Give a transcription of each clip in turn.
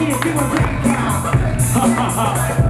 see it, give a. Ha ha ha.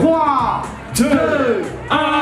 化成爱。